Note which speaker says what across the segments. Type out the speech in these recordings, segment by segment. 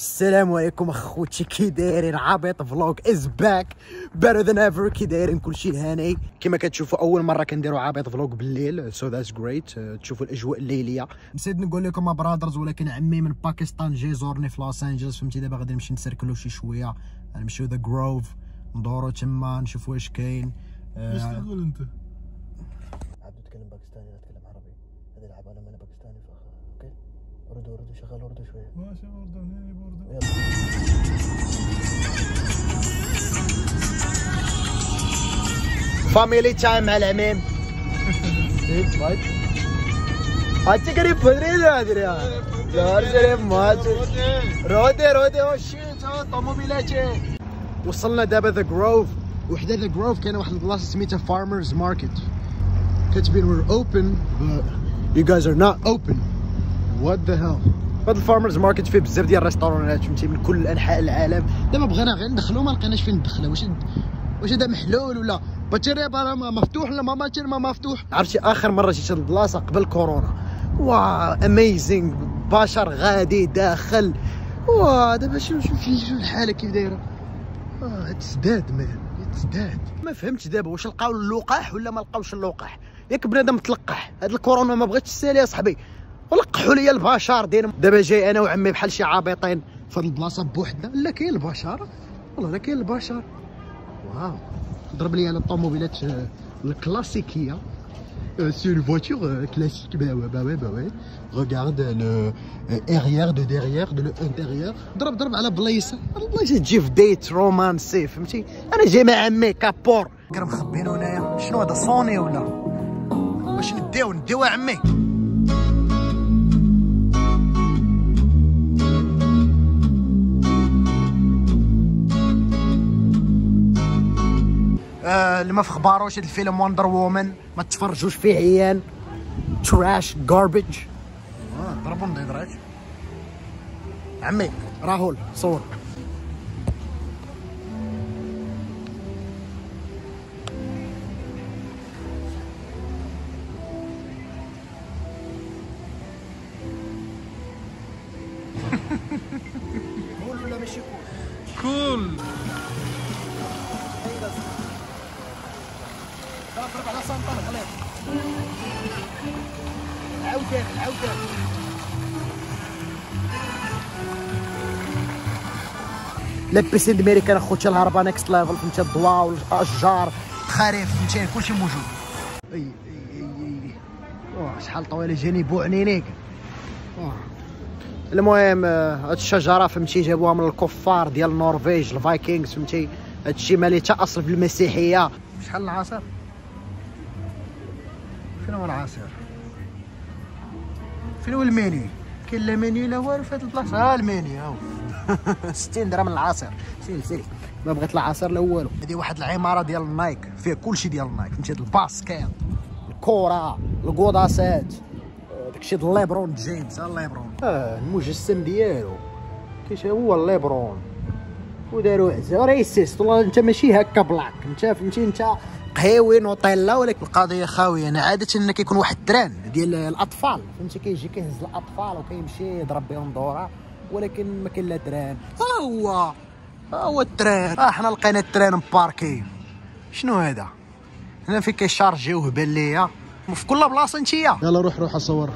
Speaker 1: السلام عليكم اخوتي كي دايرين عبيط vlog is back better than ever كي دايرين كلشي هاني. كما كتشوفوا أول مرة كنديروا عبيط vlog بالليل so that's great تشوفوا الأجواء الليلية. نسيت نقول لكم brothers ولكن عمي من باكستان جاي زورني في لوس انجلوس فهمتي؟ دابا غادي نمشي نسركلو شي شوية. نمشيو the Grove ندورو تما نشوفوا واش كاين.
Speaker 2: إيش تقول أنت؟
Speaker 1: عبدو تكلم باكستاني لا تكلم عربي. هذا على أنا باكستاني فخ أوكي اردو اردو شغل اردو شوية.
Speaker 2: ماشي برضه هني برضه
Speaker 1: يلا. فاميلي تايم مع العميم هاتي قريب بدري أدري يا؟ ماتش رودي رودي أو شيت طوموبيلاتي وصلنا دابا ذا جروف وحدا ذا جروف كاينة واحد البلاصه سميتها فارمرز ماركت كاتبين we're open but you guys are not open. What the hell? هاد ال Farmers Market فيه بزاف ديال الريستورانات فهمتي من كل أنحاء العالم. دابا بغينا غير ندخلو ما لقيناش فين ندخلو. واش واش هذا محلول ولا؟ باتري بارا مفتوح ولا ما ماتير ما مفتوح؟ عرفتي آخر مرة جيت هاد البلاصة قبل كورونا. وا amazing بشر غادي داخل. وا دابا شنو في شنو الحالة كيف دايرة؟ that's dead man that's dead. ما فهمتش دابا واش لقاو اللقاح ولا ما لقاوش اللقاح ياك بنادم تلقح. هاد الكورونا ما بغاتش تسالي يا صاحبي. ولقحوا لي البشر ديالهم دابا جاي أنا وعمي بحال شي عابطين في البلاصة بوحدنا لا كاين البشر والله لا كاين البشر wow ضرب لي على الطوموبيلات آه، الكلاسيكية C'est une voiture euh, classique, bah ouais, bah ouais, bah ouais. Regarde le euh, arrière l'intérieur. ضرب ضرب على بلايصة، البلايصه تجي في date رومانسي فهمتي؟ أنا جاي مع عمي كابور. كرا مخبينو هنايا، شنو هذا صوني ولا؟ واش نديو نديو عمي؟ آه، اللي ما في خباروش هاد الفيلم وندر وومن ما تفرجوش فيه عيان. تراش جاربج ضربوا النظرات عمي راهول صور. على سنطر غليظ لابسين الامريكان اخوتي الهربه next level فهمتي؟ الضواء والأشجار. الخريف فهمتي؟ كلشي موجود. أي أي أي واه شحال طويله جاني بو عنينيك. المهم آه، هاد الشجرة فهمتي جابوها من الكفار ديال النرويج ال Vikings فهمتي؟ هادشي مالي تا أصل في المسيحية. شحال العصير فين هو العصير فين هو المنيو كاين لا منيو لا والو في هاد البلاصة. ها المنيو هاو 60 درهم العصير. سير سير ما بغيت لا عصير لا والو. هادي واحد العمارة ديال النايك فيها كلشي ديال النايك فهمتي؟ هاد ال basket الكره الكوداسات داكشي ديال ليبرون جيمس. ها ليبرون. آه المجسم ديالو. كيش هو ليبرون. وداروا عزا racist. والله انت ماشي هكا black. انت فهمتي انت قهيوي نوطيلا ولكن القضية خاوية. أنا عادة ان كيكون واحد ال train ديال الأطفال. فهمتي كيجي كيهز الأطفال وكيمشي يضرب بهم دورة ولكن ما كاين لا train ها هو؟ ها هو ال train آه حنا لقينا التران مباركي شنو هذا؟ هنا فين كيشارجيوه بان ليا؟ في كل بلاصة انتيا يلا روح روح أصور.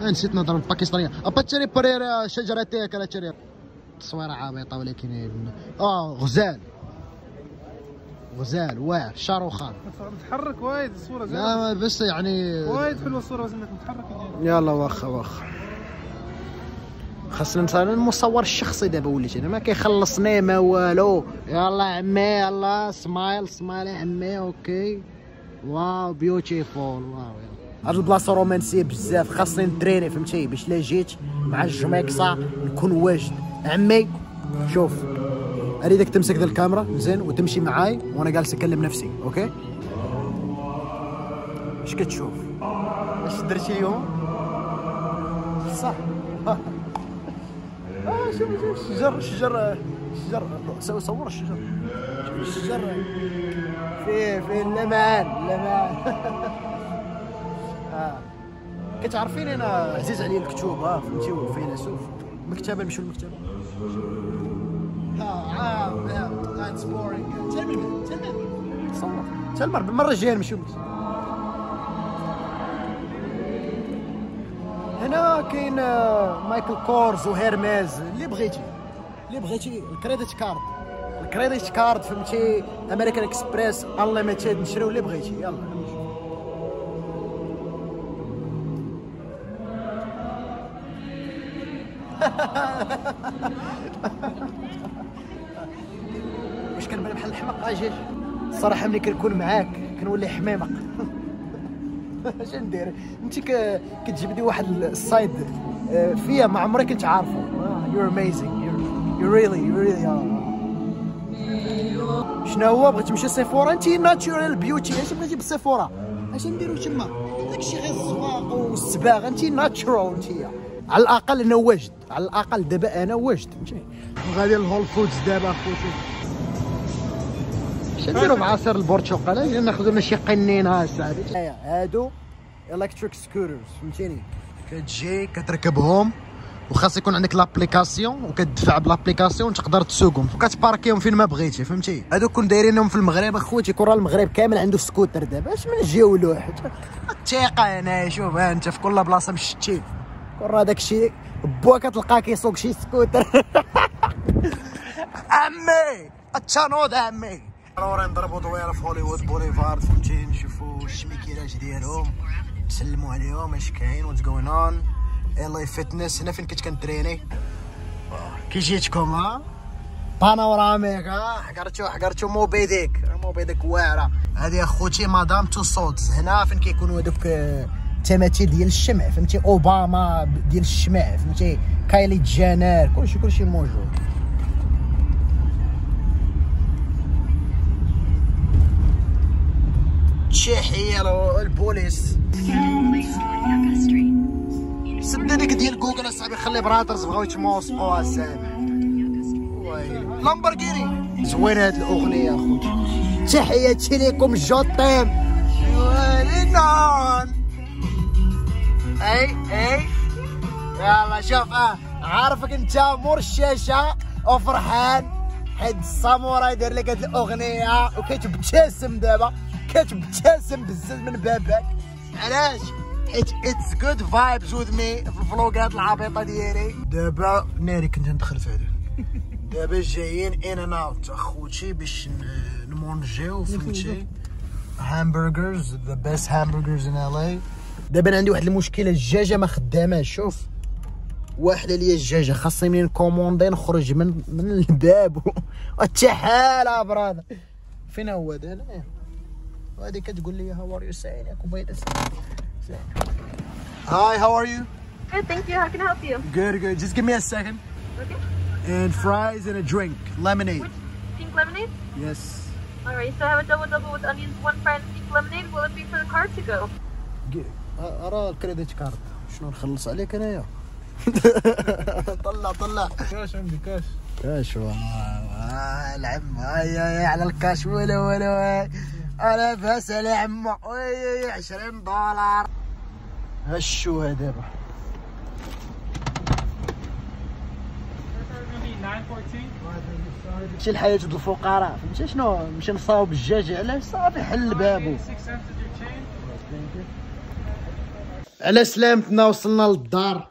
Speaker 1: نسيت نهضر بالباكستانيه اباتشري برير شجرتك لا تشري. تصويره عبيطة ولكن آه غزال. غزال واعر شاروخان
Speaker 2: تحرك وايد الصورة زين
Speaker 1: لا بس يعني
Speaker 2: وايد حلوة الصورة بس انك متحرك
Speaker 1: يلا واخا واخا خاصنا مثلا المصور الشخصي دابا وليت أنا ما كيخلصني ما والو. يلا عمي يلا smile smile يا عمي okay. wow beautiful wow. هاد البلاصة رومانسية بزاف خاصني نتريني فهمتي؟ باش لا جيت مع الجميكسه نكون واجد. عمي شوف. أريدك تمسك ذا الكاميرا زين وتمشي معاي وأنا جالس أكلم نفسي okay؟ إيش كتشوف إيش درتي اليوم؟ صح. آه شوف شوف الشجر الشجر سوي صور الشجر شوف الشجر فيه فيه اللمعان اللمعان آه. كتعرفين أنا عزيز عليا الكتب آه فهمتي؟ والفيلسوف المكتبه نمشيو للمكتبه That's boring. صور. تلمر بالمرة الجاية نمشيو هنا كاين Michael Kors و Hermès. اللي بغيتي؟ اللي بغيتي؟ ال credit card. ال credit card فهمتي؟ American Express unlimited نشريو اللي بغيتي. يلا كنبان بحال الحماق أجي الصراحه ملي كنكون معاك كنولي حميمق اش ندير؟ انت كتجبدي واحد ال side آه، فيا ما عمري كنت عارفه. you're amazing you really you really شنو هو؟ بغيت تمشي Sephora انت natural beauty اش بغيتي بال Sephora اش نديرو تما؟ داكشي غير الزواق والصباغ. انت natural انت على الأقل أنا واجد على الأقل دابا أنا واجد فهمتي غادي ال Whole Foods دابا خوتي. اش نديرو مع عصير البرتقال أجي ناخذ لنا شي قنينه صاحبي هادو electric scooters فهمتيني؟ كتجي كتركبهم وخاص يكون عندك l'application وكتدفع ب l'application تقدر تسوقهم وكتباركيهم فين ما بغيتي فهمتي؟ هادو كون دايرينهم في المغرب أخوتي كون راه المغرب كامل عنده سكوتر دابا اش من جيو لوح الثقة هنا شوف أنت في كل بلاصة مشتي كون راه داكشي بوا كتلقاه كيسوق شي سكوتر. عمي التنوض عمي ضروري نضربوا دويره في هوليوود بوليفارد فهمتي نشوفوا الشميكيراج ديالهم نسلموا عليهم اش كاين واتس جوين اون ال فيتنس هنا فين كنت كنتريني كي جيتكم ها بانوراميك ها حقرتو حقرتو موبيديك موبيديك واعره هذه اخوتي مدام تو سولتس هنا فين كيكونوا هذوك التماثيل ديال الشمع فهمتي اوباما ديال الشمع فهمتي Kylie Jenner كلشي كلشي موجود لو البوليس سد هذيك ديال جوجل أصاحبي خلي brothers بغاو يتموسقوا اسامي لامبورغيني. زوينة هاد الأغنية أخوتي. تحياتي لكم je t'aime. ولينون أي أي. يلا شوف آه. عارفك أنت مور الشاشه وفرحان حيت الساموراي دار لك هاد الأغنية وكتبتسم دابا. كتبتسم بزاف من بابك علاش حيت it's good vibes with me في الفلوقات العبيطه ديالي دابا ناري كنت ندخل في هذا دابا جايين In-N-Out اخوتي باش نمونجيو فهمتي hamburgers the best hamburgers in LA دابا أنا عندي واحد المشكلة الدجاجه ما خداماش شوف واحدة ليا الدجاجه خاصني منين كوموندي نخرج من من الباب التحالة brother فين هو هذا وهذه كتقول لي how are you ساين يا كوبايده hi how are you
Speaker 3: Good, thank you. How can I help you?
Speaker 1: Good, good. Just give me a second.
Speaker 3: Okay.
Speaker 1: And fries and a drink. Lemonade.
Speaker 3: Which pink lemonade?
Speaker 1: Yes.
Speaker 3: All right. So I have a double double with onions, one fried pink lemonade. Will it be for the card to go?
Speaker 1: ارى الكريديت كارد شنو نخلص عليك انايا طلع طلع
Speaker 2: كاش عندي كاش
Speaker 1: كاش العم هاي على الكاش ولا ولا أنا فاسل يا عمو وي 20 دولار. هشو دابا شي الحياة د الفقراء فهمتي؟ شنو؟ نمشي نصاوب الدجاج علاش صافي حل بابو. على سلامتنا وصلنا للدار.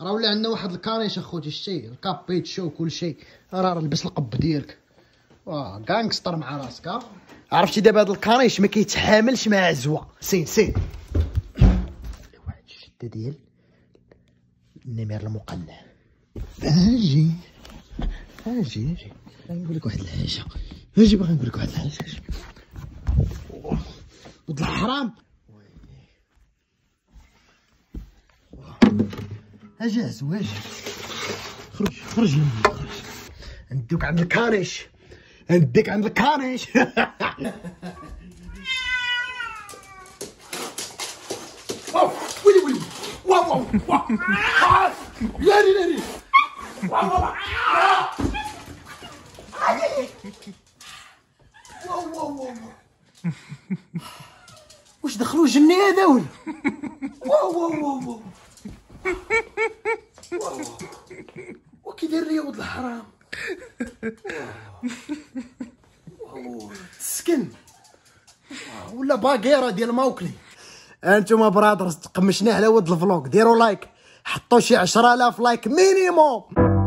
Speaker 1: راه ولا عندنا واحد الكاريش أخوتي شتي الكابيتشو وكل شيء راه لبس القب ديالك. واه غانغستر مع راسك عرفتي دابا هذا الكاريش ما كيتحاملش مع عزوه سين سين. واحد الشدة ديال النمر المقنع. أجي أجي أجي غنقول لك واحد الحاجة. أجي باغي نقول لك واحد الحاجة. ولد الحرام. أجي أجي خرج خرج من هنا، خرج ندوك عند الكانش نديك عند واو ويلي ويلي واو واو واو لاري لاري واو واو. واو واو واو واش دخلوا جني هذاول واو واو واو واو واو كي داير ليا ولد الحرام واو، ولا باقيرة ديال موكلي انتوما brothers تقمشنا على ود ال vlog. ديروا like. حطوا شي 10000 like minimum.